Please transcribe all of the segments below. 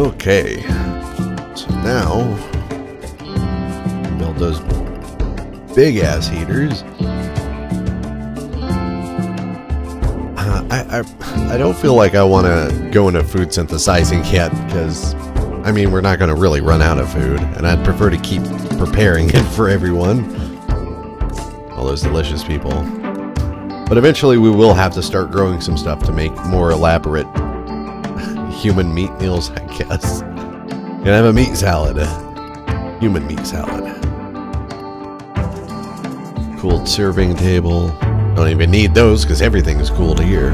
Okay. So now, build those big ass heaters. Uh, I, I I don't feel like I want to go into food synthesizing yet because I mean we're not going to really run out of food, and I'd prefer to keep preparing it for everyone. All those delicious people. But eventually we will have to start growing some stuff to make more elaborate human meat meals, I guess. Gonna have a meat salad. Human meat salad. Cooled serving table. Don't even need those because everything is cooled here.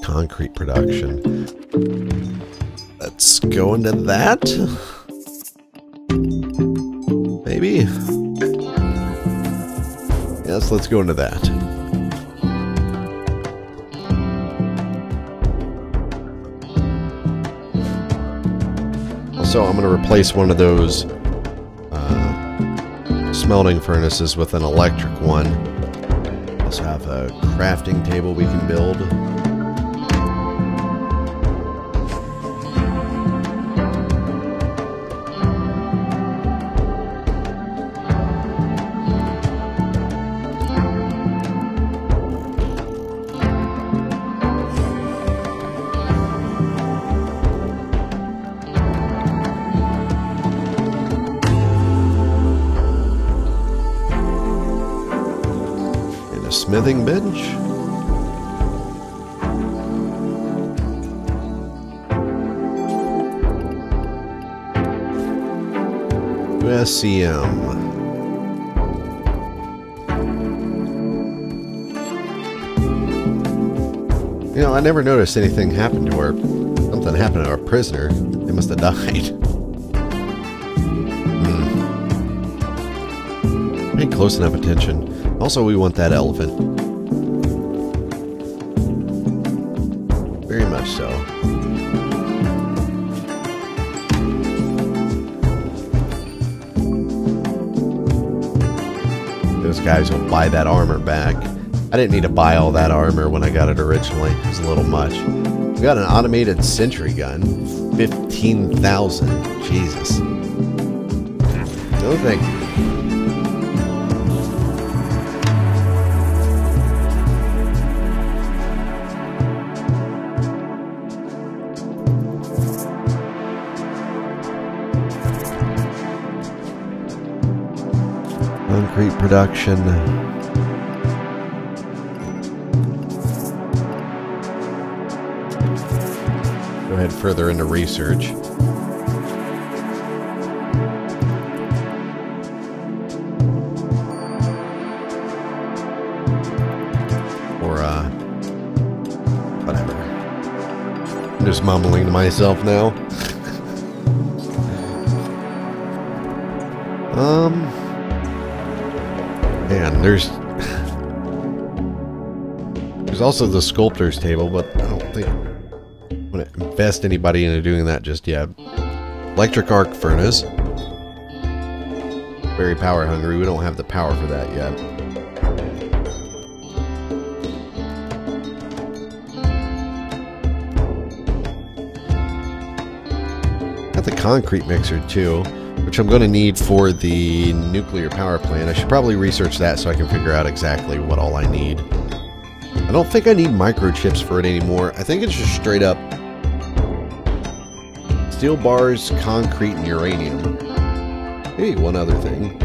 Concrete production. Let's go into that. Maybe? Yes, let's go into that. Also, I'm going to replace one of those uh, smelting furnaces with an electric one. Also have a crafting table we can build. Smithing bench. USCM. You know, I never noticed anything happened to our... Something happened to our prisoner. They must have died. Hmm. Close enough attention. Also, we want that elephant. Very much so. Those guys will buy that armor back. I didn't need to buy all that armor when I got it originally. It was a little much. We got an automated sentry gun. 15,000. Jesus. No thank you. Production. Go ahead further into research. Or, uh, whatever. I'm just mumbling to myself now. um, there's there's also the sculptor's table, but I don't think I'm gonna invest anybody into doing that just yet. Electric arc furnace. Very power hungry. We don't have the power for that yet. The concrete mixer too which I'm going to need for the nuclear power plant. I should probably research that so I can figure out exactly what all I need. I don't think I need microchips for it anymore. I think it's just straight up steel bars, concrete, and uranium. Maybe one other thing.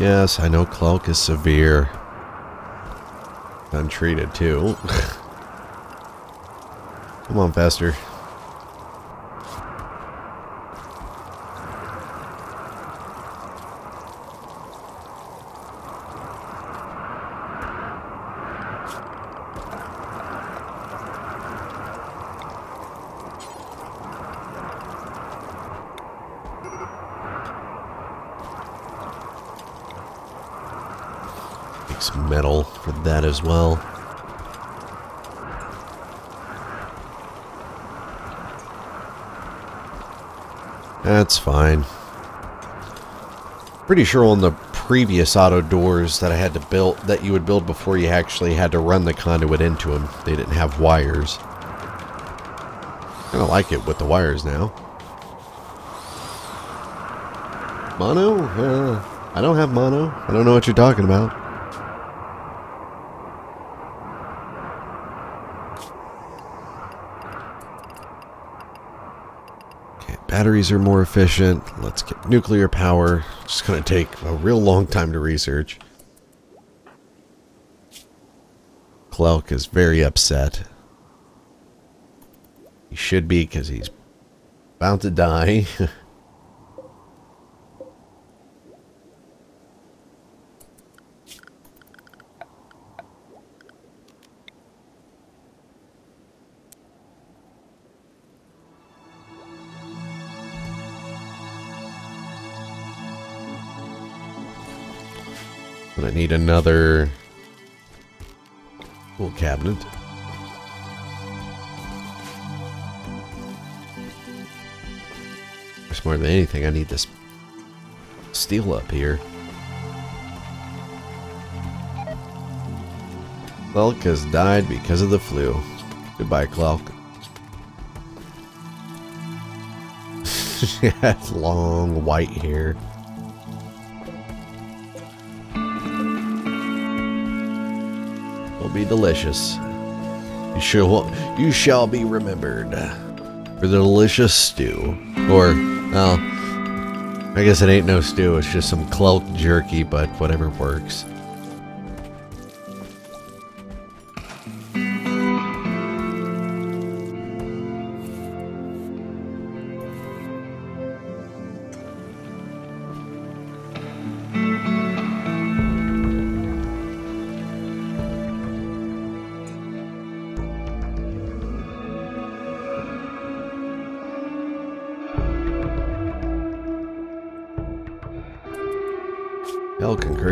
Yes, I know Clelk is severe. Untreated, too. Come on, Fester. Metal for that as well. That's fine. Pretty sure on the previous auto doors that I had to build, that you would build before you actually had to run the conduit into them, they didn't have wires. Kinda like it with the wires now. Mono? Uh, I don't have mono. I don't know what you're talking about. Batteries are more efficient. Let's get nuclear power. It's going to take a real long time to research. Clelk is very upset. He should be because he's about to die. But I need another tool cabinet. There's more than anything, I need this steel up here. Clelk has died because of the flu. Goodbye, Clelk. she has long white hair. Will be delicious. You shall, you shall be remembered for the delicious stew. Or, well, I guess it ain't no stew, it's just some Clelk jerky, but whatever works.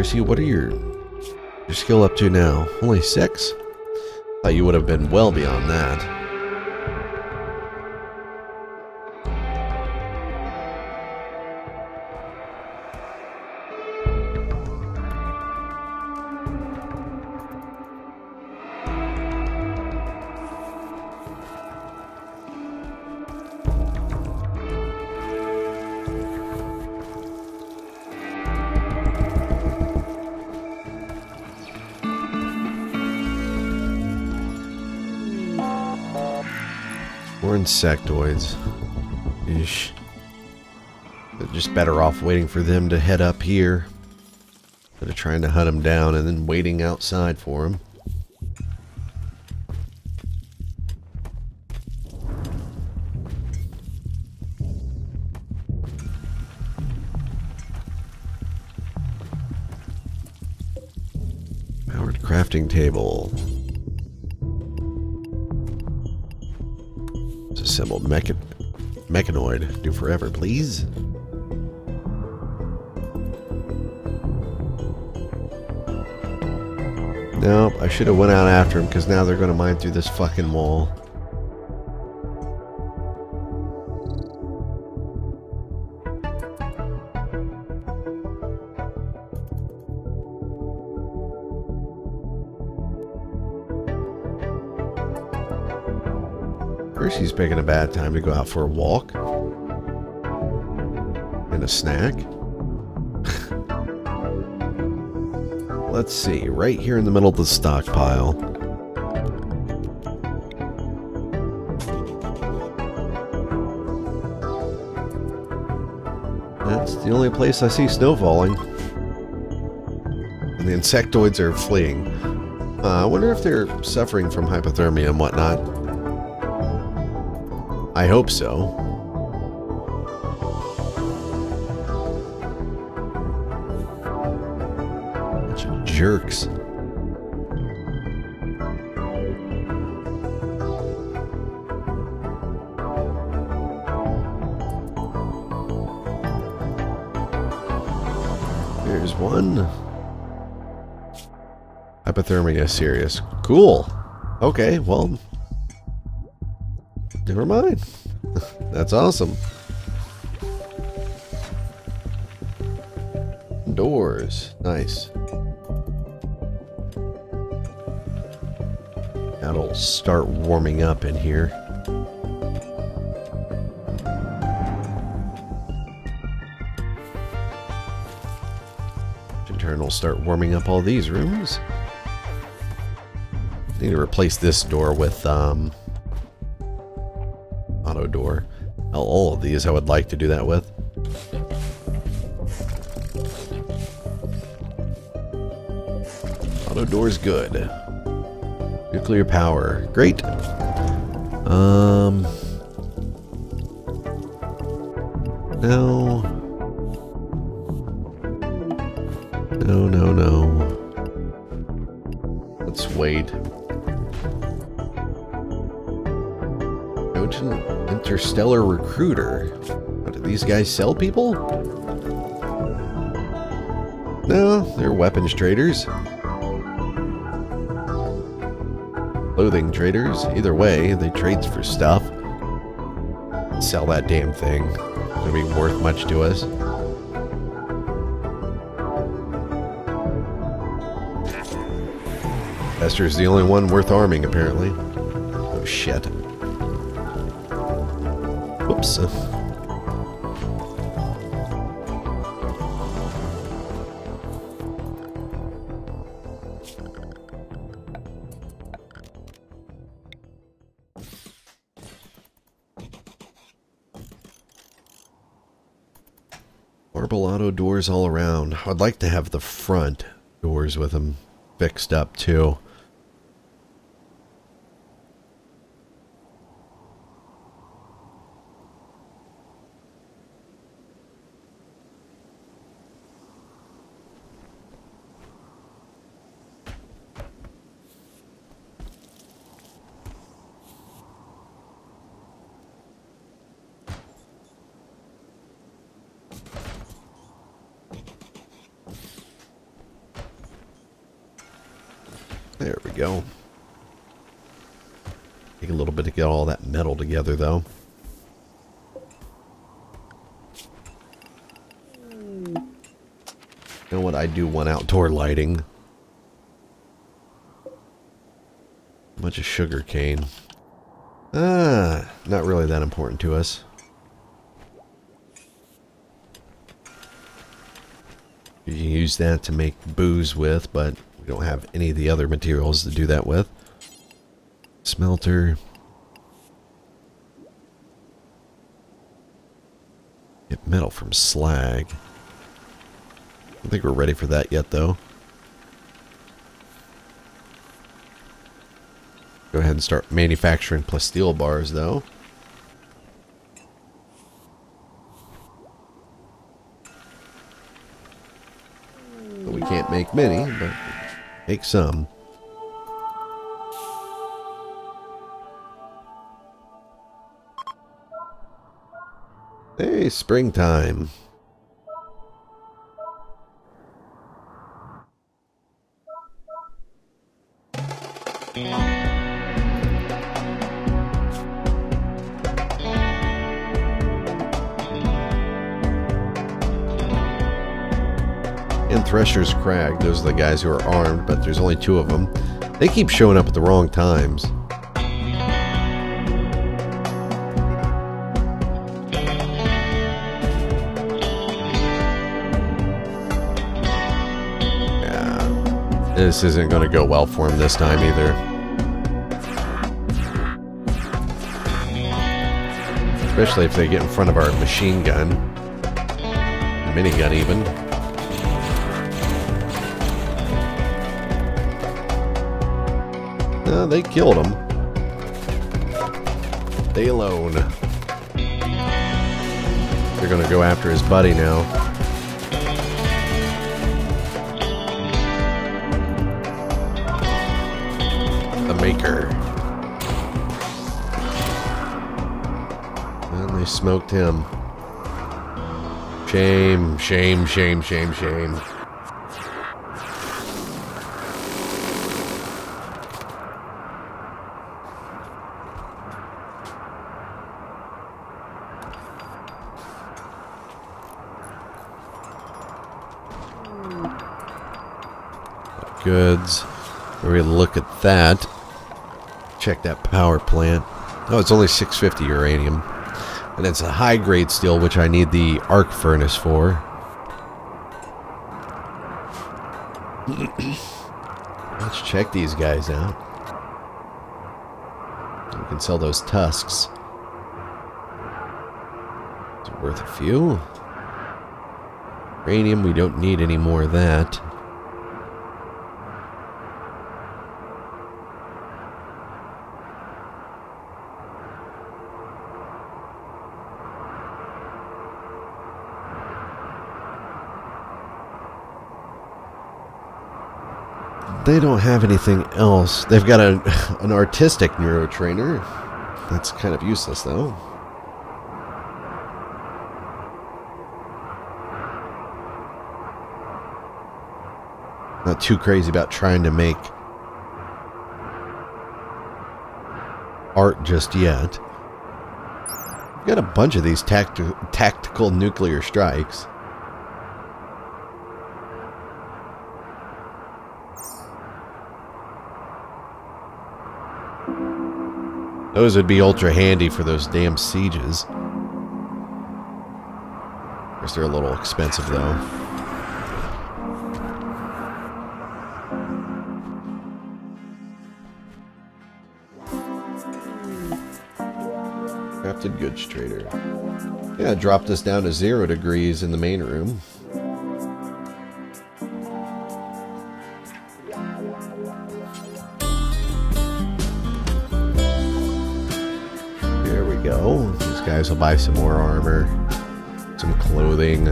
Kersey, what are your your skill up to now? Only six? Thought you would have been well beyond that. Insectoids. Ish. They're just better off waiting for them to head up here. Instead of trying to hunt them down and then waiting outside for them. Powered crafting table. Mechanoid. Do forever, please. Nope, I should have went out after him because now they're going to mine through this fucking wall. Picking a bad time to go out for a walk. And a snack. Let's see, right here in the middle of the stockpile. That's the only place I see snow falling. And the insectoids are fleeing. Uh, I wonder if they're suffering from hypothermia and whatnot. I hope so. Bunch of jerks. There's one. Hypothermia serious. Cool. Okay, well. Never mind. That's awesome. Doors. Nice. That'll start warming up in here. In turn, we'll start warming up all these rooms. Need to replace this door with um, I would like to do that with. Auto door's good. Nuclear power. Great. Um. No, Recruiter. What, do these guys sell people? No, they're weapons traders. Clothing traders. Either way, they trade for stuff. Sell that damn thing. It'll be worth much to us. Esther's the only one worth arming, apparently. Oh, shit. Whoops. Auto doors all around. I'd like to have the front doors with them fixed up too. There we go. Take a little bit to get all that metal together, though. You know what? I do want outdoor lighting. A bunch of sugar cane. Ah, not really that important to us. You can use that to make booze with, but we don't have any of the other materials to do that with. Smelter. Get metal from slag. I don't think we're ready for that yet, though. Go ahead and start manufacturing plasteel bars, though. We can't make many, but make some. Hey, springtime. In Thresher's Crag, those are the guys who are armed, but there's only two of them. They keep showing up at the wrong times. This isn't going to go well for him this time either. Especially if they get in front of our machine gun. Minigun even. Uh, they killed him. They alone. They're gonna go after his buddy now. Smoked him. Shame, shame, shame, shame, shame. Goods. We look at that. Check that power plant. Oh, it's only 650 uranium. And it's a high grade steel, which I need the arc furnace for. Let's check these guys out. We can sell those tusks. Is it worth a few? Uranium, we don't need any more of that. They don't have anything else. They've got a, an artistic neurotrainer. That's kind of useless, though. Not too crazy about trying to make art just yet. We've got a bunch of these tacti tactical nuclear strikes. Those would be ultra handy for those damn sieges. I guess they're a little expensive though. Crafted goods trader. Yeah, dropped us down to zero degrees in the main room. Will buy some more armor, some clothing.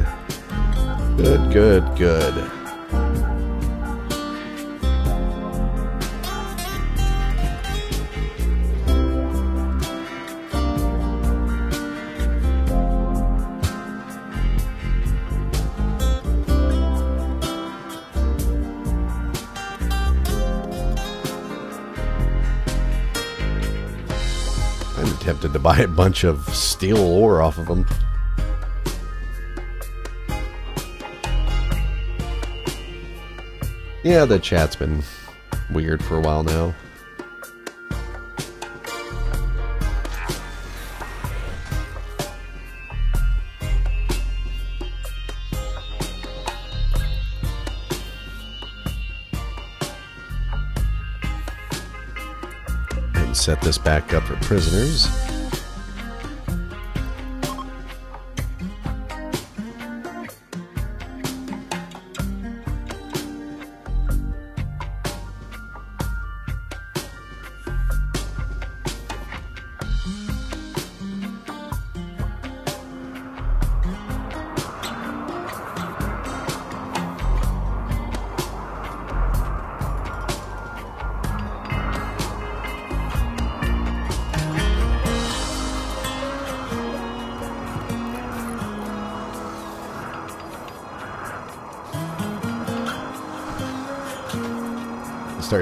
Good, good, good. Buy a bunch of steel ore off of them. Yeah, the chat's been weird for a while now. And set this back up for prisoners.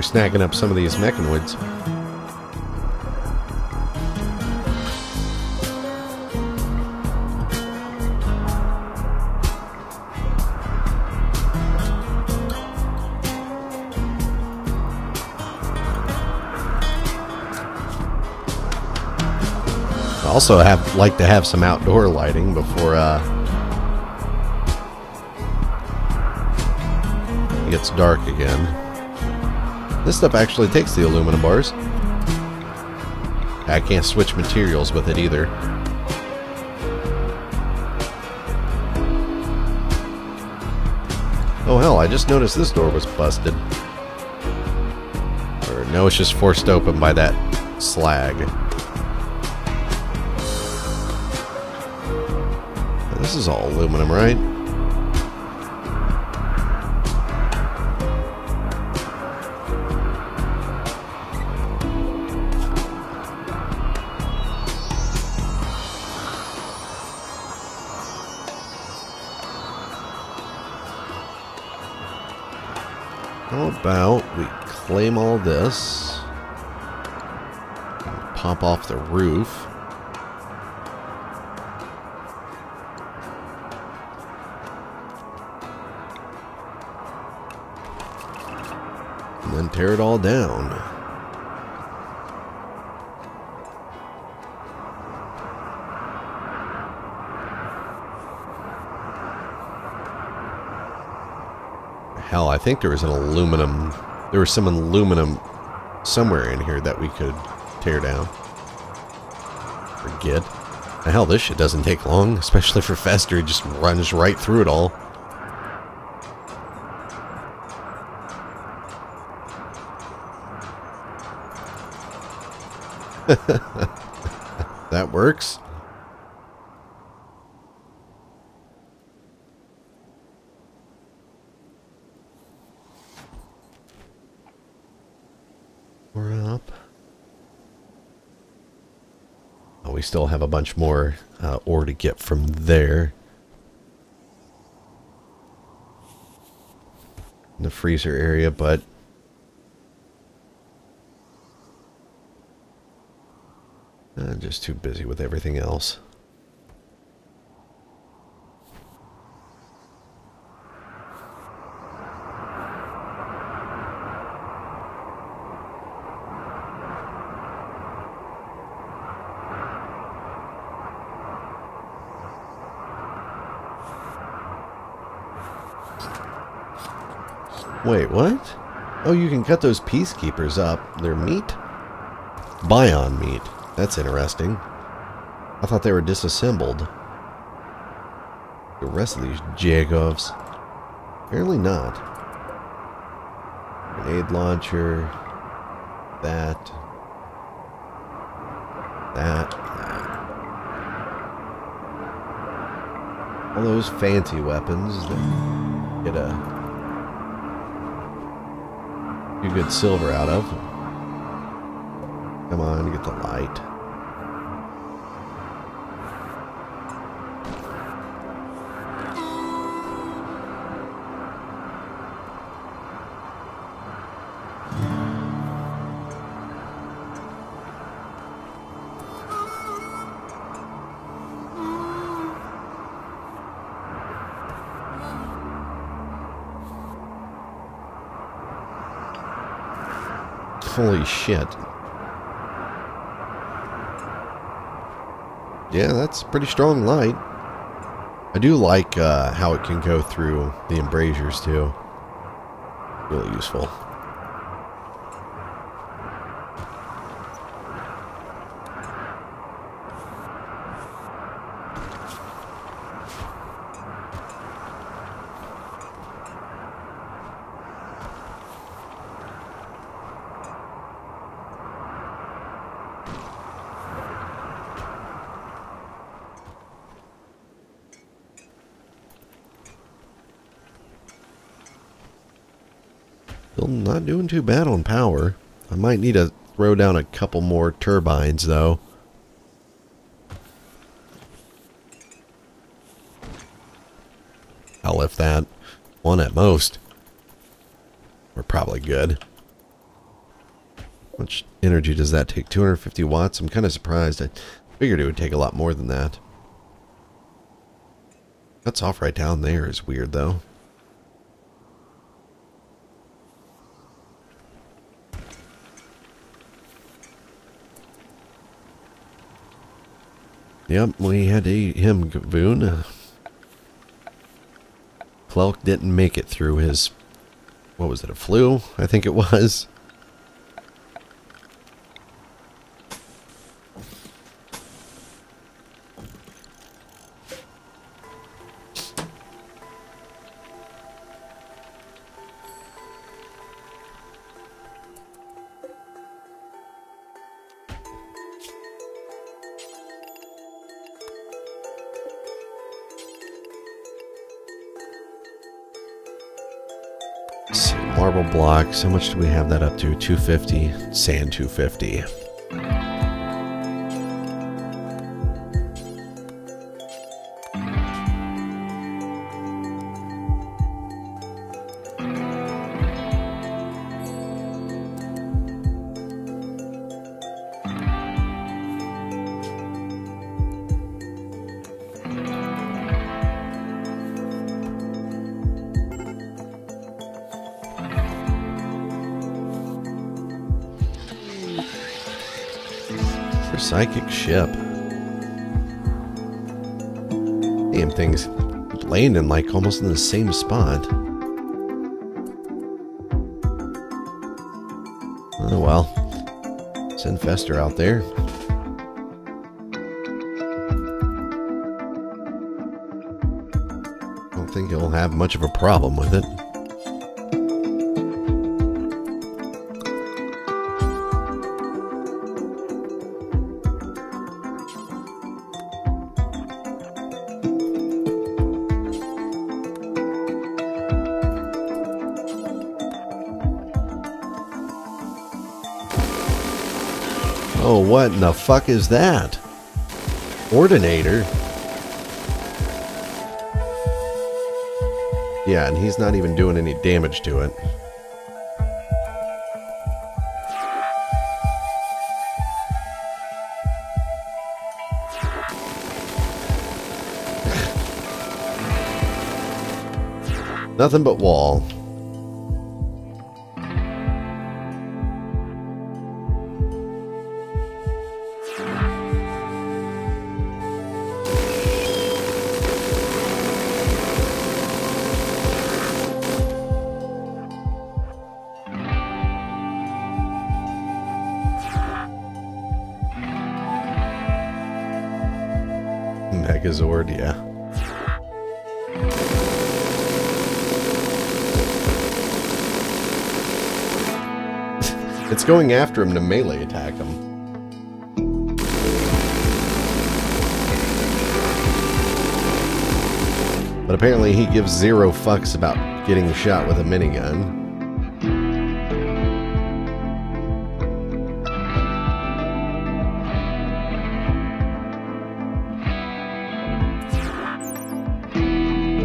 Start snagging up some of these mechanoids. also have like to have some outdoor lighting before uh, it gets dark again. This stuff actually takes the aluminum bars. I can't switch materials with it either. Oh hell, I just noticed this door was busted. Or no, it's just forced open by that slag. This is all aluminum, right? The roof, and then tear it all down. Hell, I think there was an aluminum, there was some aluminum somewhere in here that we could tear down. Forget. Hell, this shit doesn't take long, especially for Fester. It just runs right through it all. that works. We're up. Oh, we still have a bunch more uh, ore to get from there. In the freezer area, but I'm just too busy with everything else. Wait, what? Oh, you can cut those peacekeepers up. Their meat? Bion meat. That's interesting. I thought they were disassembled. The rest of these Jagovs. Apparently not. Grenade launcher. That. That. That. All those fancy weapons that get a good silver out of. Come on, get the light. Shit. Yeah, that's pretty strong light. I do like uh, how it can go through the embrasures too. Really useful. Still doing too bad on power. I might need to throw down a couple more turbines though. I'll lift that. One at most. We're probably good. How much energy does that take? 250 watts? I'm kind of surprised. I figured it would take a lot more than that. That's off right down there is weird though. Yep, we had to eat him, Gavoon. Clelk didn't make it through his, what was it, a flu? I think it was. Marble. How much do we have that up to? 250. Sand 250. Psychic ship. Damn thing's landing like almost in the same spot. Oh well. Send Fester out there. Don't think he'll have much of a problem with it. Oh, what in the fuck is that? Ordinator? Yeah, and he's not even doing any damage to it. Nothing but wall. Megazord, yeah. it's going after him to melee attack him. But apparently he gives zero fucks about getting shot with a minigun.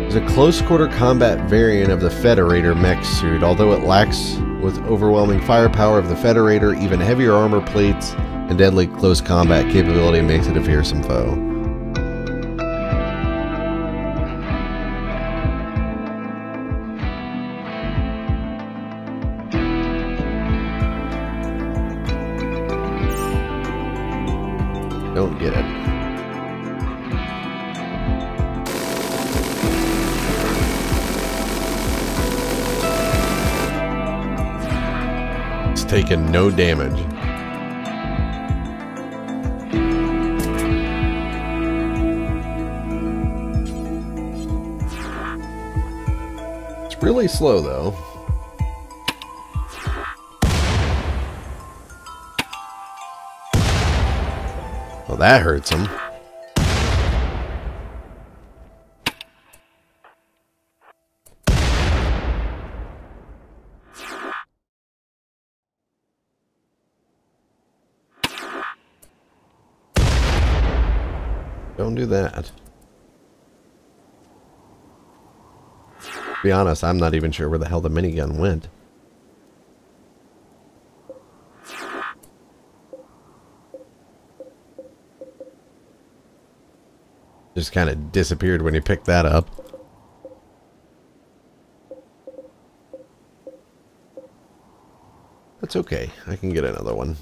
Is a close quarter combat variant of the Federator mech suit, although it lacks with overwhelming firepower of the Federator, even heavier armor plates and deadly close combat capability makes it a fearsome foe. Don't get it. Taken no damage. It's really slow though. Well, that hurts him. Don't do that. To be honest, I'm not even sure where the hell the minigun went. Just kind of disappeared when you picked that up. That's okay. I can get another one.